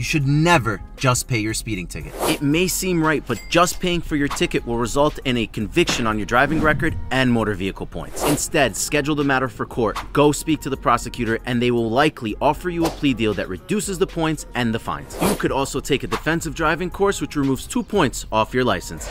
You should never just pay your speeding ticket. It may seem right, but just paying for your ticket will result in a conviction on your driving record and motor vehicle points. Instead, schedule the matter for court, go speak to the prosecutor, and they will likely offer you a plea deal that reduces the points and the fines. You could also take a defensive driving course, which removes two points off your license.